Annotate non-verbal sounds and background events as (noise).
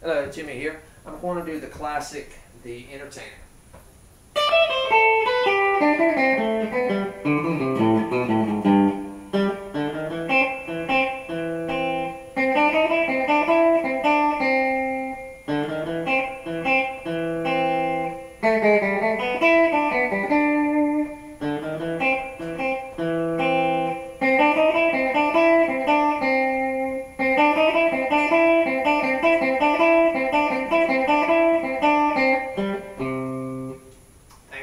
Hello, Jimmy here. I'm going to do the classic, The Entertainer. (laughs)